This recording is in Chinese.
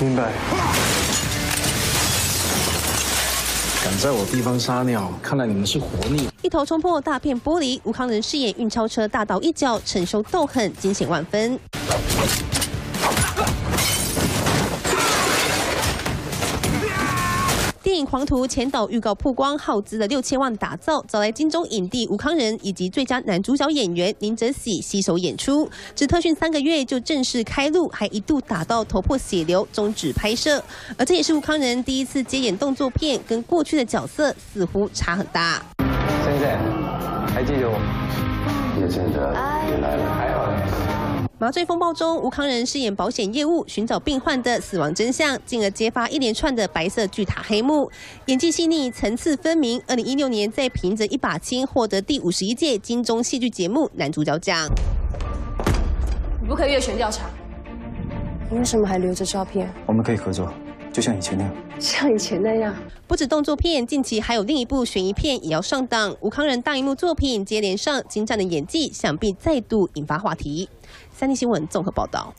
明白。敢在我地方撒尿，看来你们是活腻。一头冲破大片玻璃，吴康仁饰演运钞车大倒一角，承受斗狠，惊险万分。电影《狂徒》前导预告曝光，耗资了六千万打造，找来金钟影帝吴康仁以及最佳男主角演员林哲喜携手演出。只特训三个月就正式开录，还一度打到头破血流，终止拍摄。而这也是吴康仁第一次接演动作片，跟过去的角色似乎差很大。现在还记得我？叶真的也来了，还好。麻醉风暴中，吴康仁饰演保险业务，寻找病患的死亡真相，进而揭发一连串的白色巨塔黑幕。演技细腻，层次分明。二零一六年，在凭着一把青获得第五十一届金钟戏剧节目男主角奖。你不可以越权调查，你为什么还留着照片？我们可以合作，就像以前那样。像以前那样。不止动作片，近期还有另一部悬疑片也要上档。吴康仁大荧幕作品接连上，精湛的演技想必再度引发话题。三立新闻综合报道。